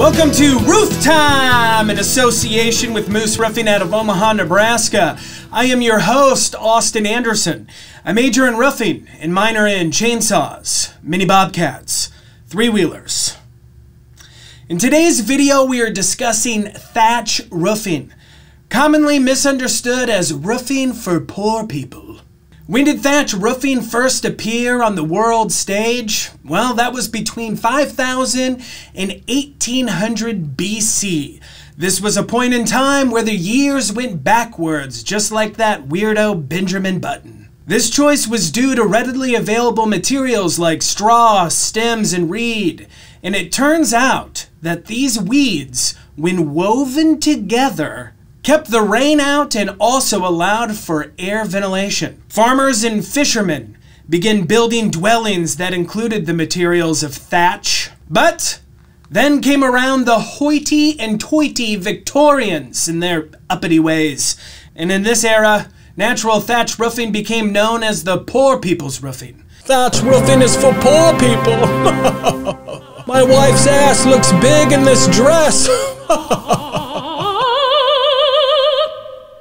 Welcome to Roof Time in association with Moose Roofing out of Omaha, Nebraska. I am your host, Austin Anderson. I major in roofing and minor in chainsaws, mini bobcats, three wheelers. In today's video, we are discussing thatch roofing, commonly misunderstood as roofing for poor people. When did thatch roofing first appear on the world stage? Well, that was between 5000 and 1800 BC. This was a point in time where the years went backwards, just like that weirdo Benjamin Button. This choice was due to readily available materials like straw, stems, and reed. And it turns out that these weeds, when woven together, kept the rain out and also allowed for air ventilation. Farmers and fishermen began building dwellings that included the materials of thatch. But then came around the hoity and toity Victorians in their uppity ways. And in this era, natural thatch roofing became known as the poor people's roofing. Thatch roofing is for poor people. My wife's ass looks big in this dress.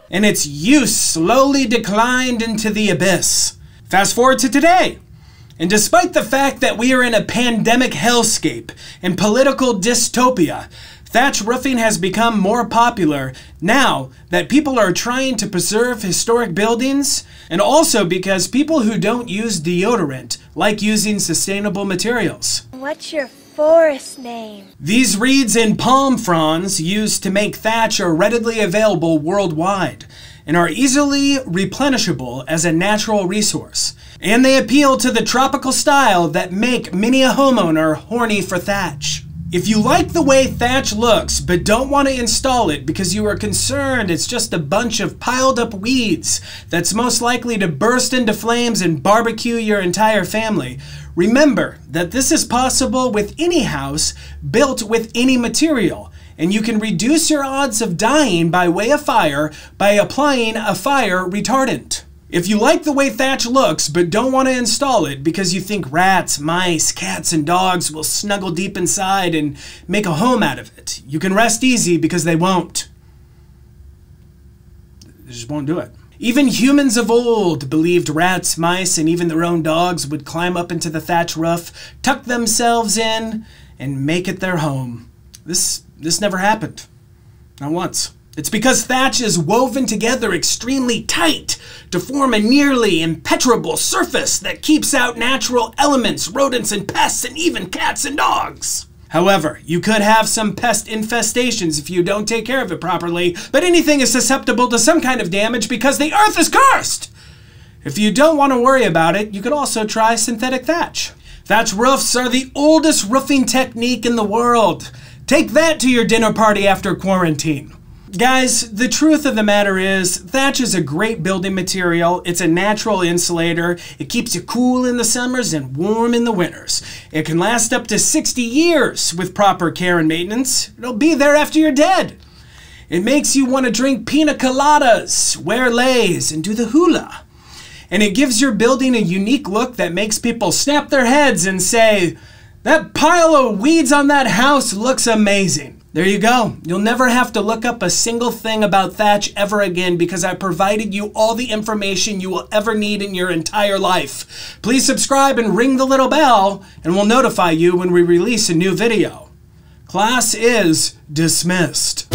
and its use slowly declined into the abyss. Fast forward to today. And despite the fact that we are in a pandemic hellscape and political dystopia, thatch roofing has become more popular now that people are trying to preserve historic buildings, and also because people who don't use deodorant like using sustainable materials. What's your forest name. These reeds and palm fronds used to make thatch are readily available worldwide and are easily replenishable as a natural resource. And they appeal to the tropical style that make many a homeowner horny for thatch. If you like the way thatch looks but don't want to install it because you are concerned it's just a bunch of piled up weeds that's most likely to burst into flames and barbecue your entire family, remember that this is possible with any house built with any material and you can reduce your odds of dying by way of fire by applying a fire retardant. If you like the way thatch looks but don't want to install it because you think rats, mice, cats, and dogs will snuggle deep inside and make a home out of it, you can rest easy because they won't. They just won't do it. Even humans of old believed rats, mice, and even their own dogs would climb up into the thatch roof, tuck themselves in, and make it their home. This, this never happened. Not once. It's because thatch is woven together extremely tight to form a nearly impenetrable surface that keeps out natural elements, rodents and pests, and even cats and dogs. However, you could have some pest infestations if you don't take care of it properly, but anything is susceptible to some kind of damage because the earth is cursed! If you don't want to worry about it, you could also try synthetic thatch. Thatch roofs are the oldest roofing technique in the world. Take that to your dinner party after quarantine. Guys, the truth of the matter is, thatch is a great building material. It's a natural insulator. It keeps you cool in the summers and warm in the winters. It can last up to 60 years with proper care and maintenance. It'll be there after you're dead. It makes you want to drink pina coladas, wear leis, and do the hula. And it gives your building a unique look that makes people snap their heads and say, that pile of weeds on that house looks amazing. There you go. You'll never have to look up a single thing about Thatch ever again because I provided you all the information you will ever need in your entire life. Please subscribe and ring the little bell and we'll notify you when we release a new video. Class is dismissed.